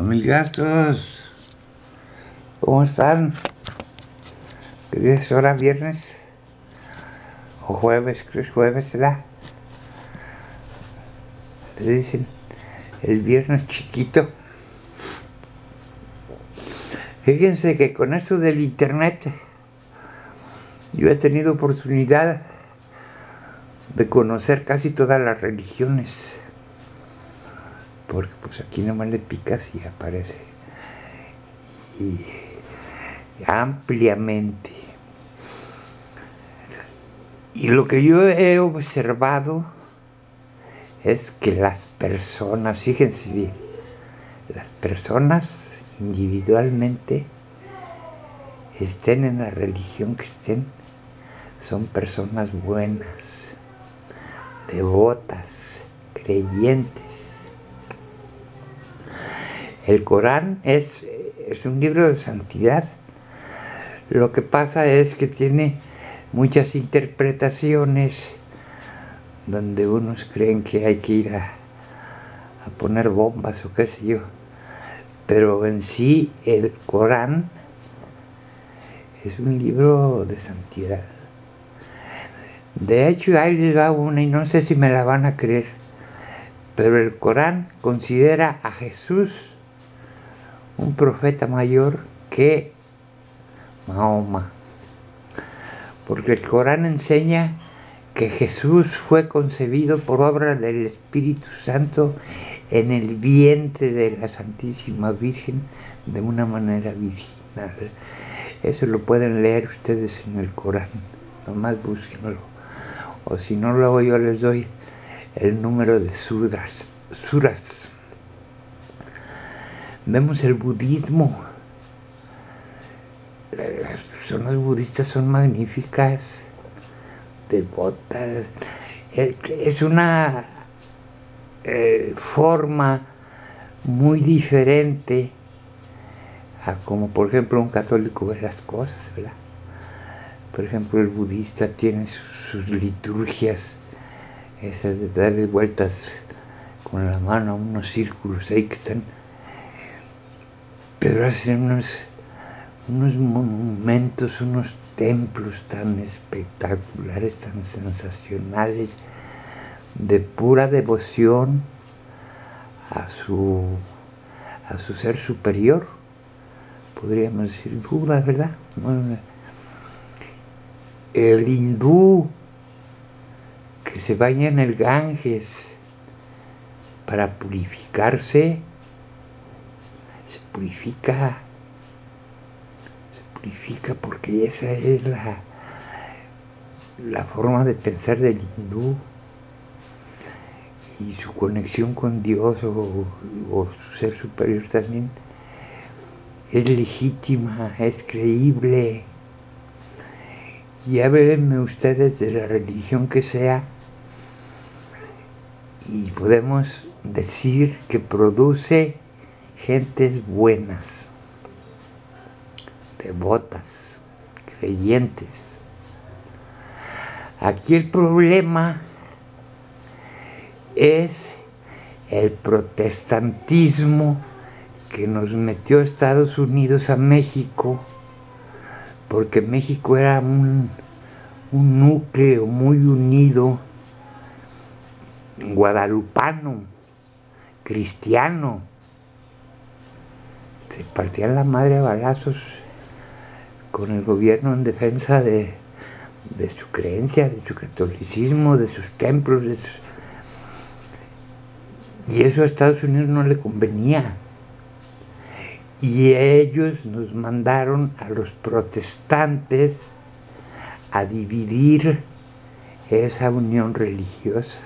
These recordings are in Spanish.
Amigazos, ¿cómo están? ¿Qué es hora? ¿Viernes? ¿O jueves? Creo que es jueves, ¿verdad? Le dicen el viernes chiquito. Fíjense que con esto del internet yo he tenido oportunidad de conocer casi todas las religiones porque pues aquí nomás le picas y aparece y ampliamente y lo que yo he observado es que las personas, fíjense bien, las personas individualmente estén en la religión que estén, son personas buenas, devotas, creyentes. El Corán es, es un libro de santidad. Lo que pasa es que tiene muchas interpretaciones donde unos creen que hay que ir a, a poner bombas o qué sé yo. Pero en sí el Corán es un libro de santidad. De hecho, ahí les va una y no sé si me la van a creer, pero el Corán considera a Jesús un profeta mayor que Mahoma. Porque el Corán enseña que Jesús fue concebido por obra del Espíritu Santo en el vientre de la Santísima Virgen de una manera virginal. Eso lo pueden leer ustedes en el Corán, nomás búsquenlo. O si no, luego yo les doy el número de suras. suras vemos el budismo. Las personas budistas son magníficas, devotas. Es una eh, forma muy diferente a como por ejemplo un católico ve las cosas, ¿verdad? Por ejemplo el budista tiene sus, sus liturgias, esas de darle vueltas con la mano a unos círculos ahí que están pero hacen unos, unos monumentos, unos templos tan espectaculares, tan sensacionales, de pura devoción a su, a su ser superior, podríamos decir Buda, ¿verdad? El hindú que se baña en el Ganges para purificarse, se purifica, se purifica porque esa es la, la forma de pensar del hindú. Y su conexión con Dios o, o, su ser superior también es legítima, es creíble. Y háblenme ustedes de la religión que sea. Y podemos decir que produce gentes buenas, devotas, creyentes. Aquí el problema es el protestantismo que nos metió Estados Unidos a México, porque México era un, un núcleo muy unido, guadalupano, cristiano, se partían la madre a balazos con el gobierno en defensa de, de su creencia, de su catolicismo, de sus templos, y eso a Estados Unidos no le convenía. Y ellos nos mandaron a los protestantes a dividir esa unión religiosa.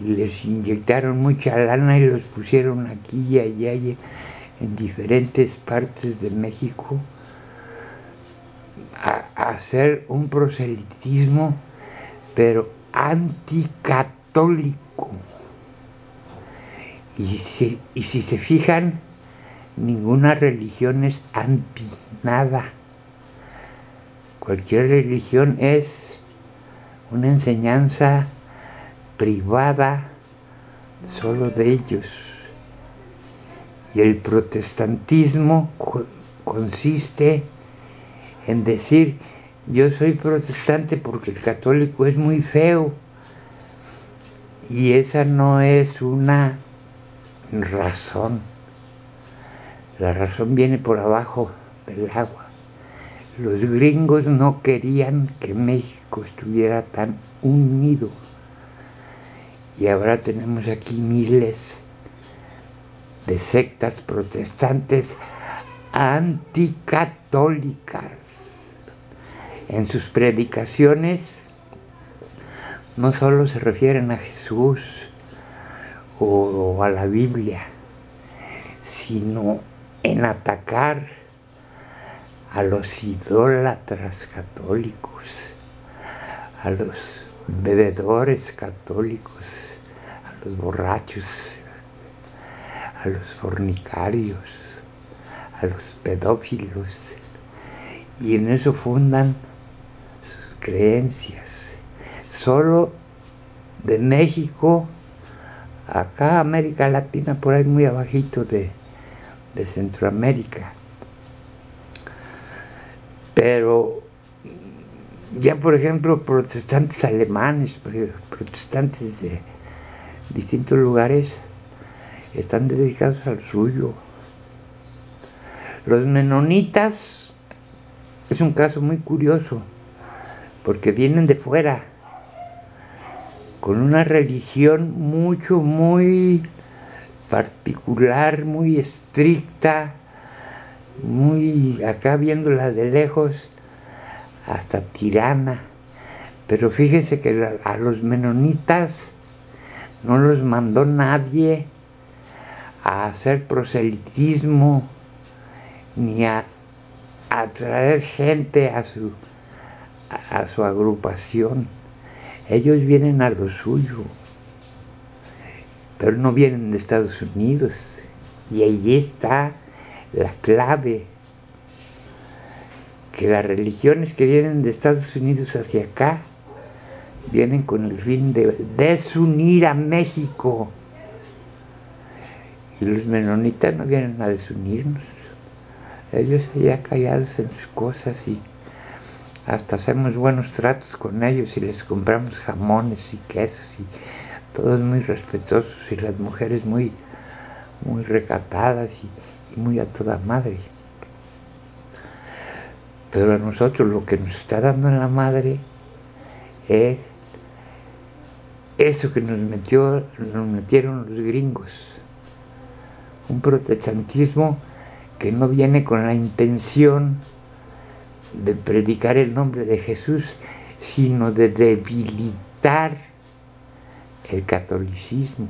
Les inyectaron mucha lana y los pusieron aquí y allá en diferentes partes de México a, a hacer un proselitismo, pero anticatólico. Y si, y si se fijan, ninguna religión es anti nada. Cualquier religión es una enseñanza privada solo de ellos. Y el protestantismo consiste en decir, yo soy protestante porque el católico es muy feo. Y esa no es una razón. La razón viene por abajo del agua. Los gringos no querían que México estuviera tan unido. Y ahora tenemos aquí miles de sectas protestantes anticatólicas. En sus predicaciones no solo se refieren a Jesús o, a la Biblia, sino en atacar a los idólatras católicos, a los bebedores católicos, a los borrachos, a los fornicarios, a los pedófilos, y en eso fundan sus creencias. Solo de México, acá América Latina, por ahí muy abajito de, de Centroamérica. Pero ya por ejemplo protestantes alemanes, protestantes de distintos lugares, están dedicados al suyo. Los menonitas es un caso muy curioso, porque vienen de fuera, con una religión mucho, muy particular, muy estricta, muy acá viéndola de lejos, hasta tirana. Pero fíjese que a los menonitas no los mandó nadie a hacer proselitismo ni a atraer gente a su, a su agrupación. Ellos vienen a lo suyo, pero no vienen de Estados Unidos. Y ahí está la clave, que las religiones que vienen de Estados Unidos hacia acá vienen con el fin de desunir a México. Y los menonitas no vienen a desunirnos. Ellos allá callados en sus cosas y hasta hacemos buenos tratos con ellos y les compramos jamones y quesos y todos muy respetuosos y las mujeres muy, muy recatadas y, y muy a toda madre. Pero a nosotros lo que nos está dando en la madre es eso que nos metió, nos metieron los gringos un protestantismo que no viene con la intención de predicar el nombre de Jesús, sino de debilitar el catolicismo.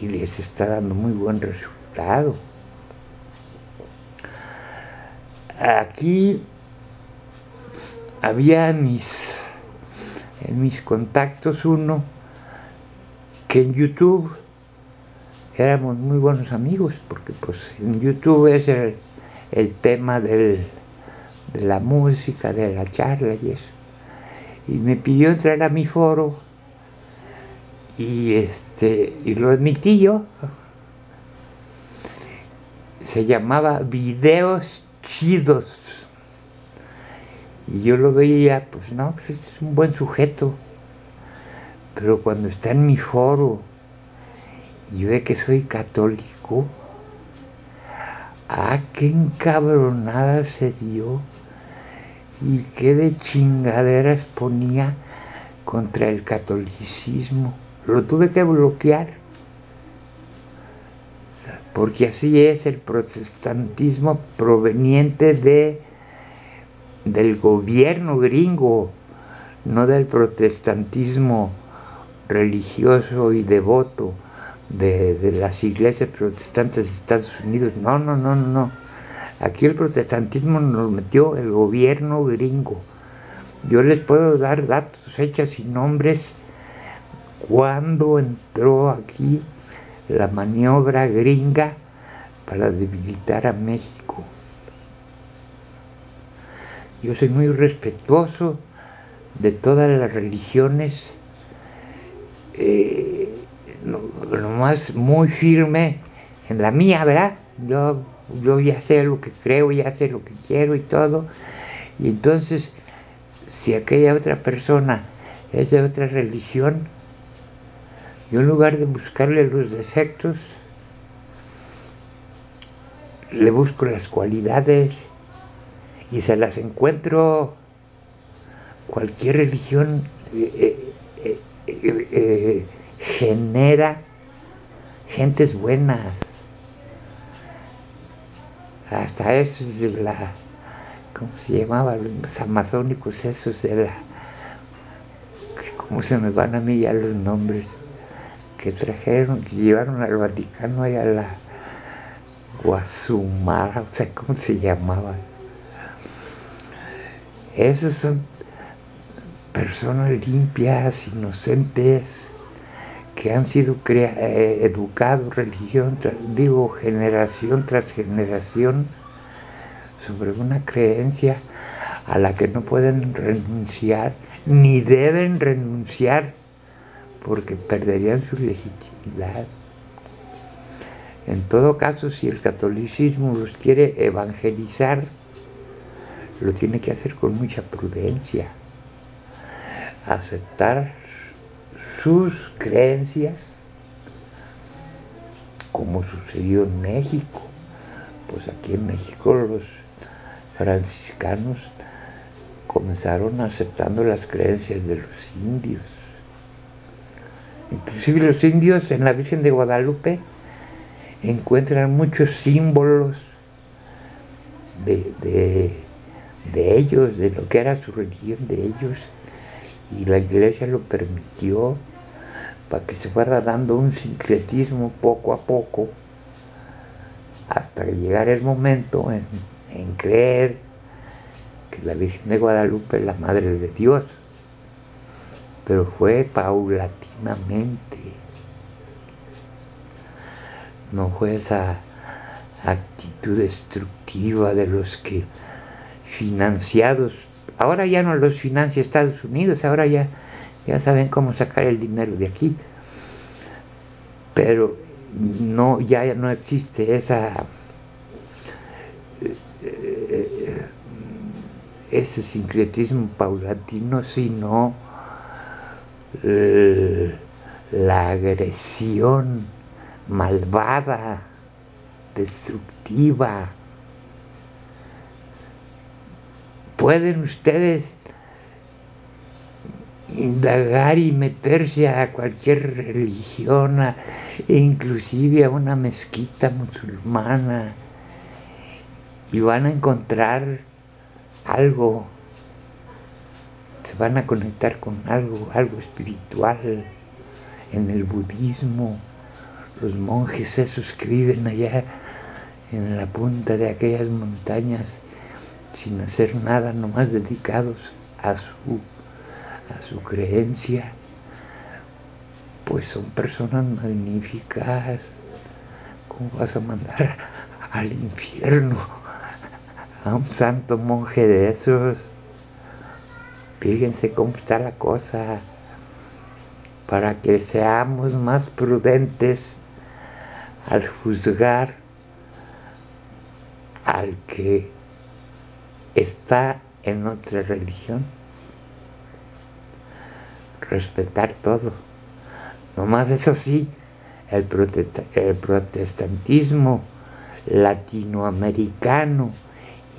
Y les está dando muy buen resultado. Aquí había mis, en mis contactos uno que en YouTube éramos muy buenos amigos, porque pues en YouTube es el, tema de la música, de la charla y eso. Y me pidió entrar a mi foro y este y lo admití yo. Se llamaba Videos Chidos. Y yo lo veía, pues no, pues este es un buen sujeto. Pero cuando está en mi foro, y ve que soy católico, ah, qué encabronada se dio y qué de chingaderas ponía contra el catolicismo. Lo tuve que bloquear, porque así es el protestantismo proveniente de del gobierno gringo, no del protestantismo religioso y devoto de, las iglesias protestantes de Estados Unidos. No, no, no, no. Aquí el protestantismo nos metió el gobierno gringo. Yo les puedo dar datos, fechas y nombres cuando entró aquí la maniobra gringa para debilitar a México. Yo soy muy respetuoso de todas las religiones. Eh, nomás muy firme en la mía, ¿verdad? Yo, yo ya sé lo que creo, ya sé lo que quiero y todo. Y entonces, si aquella otra persona es de otra religión, yo en lugar de buscarle los defectos, le busco las cualidades y se las encuentro. Cualquier religión eh, eh, eh, genera gentes buenas. Hasta eso de la, ¿cómo se llamaba? Los amazónicos esos de la, ¿cómo se me van a mí ya los nombres? Que trajeron, que llevaron al Vaticano y a la Guasumara, o sea, ¿cómo se llamaba? Esos son personas limpias, inocentes, que han sido eh, educados, religión, digo, generación tras generación, sobre una creencia a la que no pueden renunciar, ni deben renunciar, porque perderían su legitimidad. En todo caso, si el catolicismo los quiere evangelizar, lo tiene que hacer con mucha prudencia. Aceptar sus creencias, como sucedió en México. Pues aquí en México los franciscanos comenzaron aceptando las creencias de los indios. Inclusive los indios en la Virgen de Guadalupe encuentran muchos símbolos de, ellos, de lo que era su religión de ellos, y la iglesia lo permitió para que se fuera dando un sincretismo poco a poco, hasta que llegara el momento en, en creer que la Virgen de Guadalupe es la Madre de Dios, pero fue paulatinamente. No fue esa actitud destructiva de los que financiados, ahora ya no los financia Estados Unidos, ahora ya, ya saben cómo sacar el dinero de aquí, pero no, ya no existe esa eh, ese sincretismo paulatino, sino eh, la agresión malvada, destructiva. Pueden ustedes indagar y meterse a cualquier religión, inclusive a una mezquita musulmana, y van a encontrar algo, se van a conectar con algo, algo espiritual en el budismo los monjes que viven allá en la punta de aquellas montañas sin hacer nada, nomás dedicados a su, a su creencia, pues son personas magníficas. ¿Cómo vas a mandar al infierno a un santo monje de esos? Fíjense cómo está la cosa, para que seamos más prudentes al juzgar al que está en otra religión. Respetar todo. Nomás eso sí, el, protestantismo latinoamericano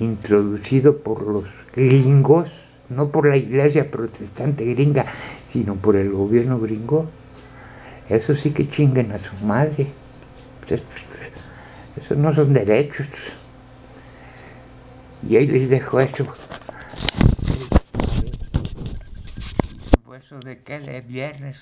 introducido por los gringos, no por la iglesia protestante gringa, sino por el gobierno gringo, eso sí que chinguen a su madre. Esos no son derechos. Y ahí les dejo eso. Pues de que de viernes,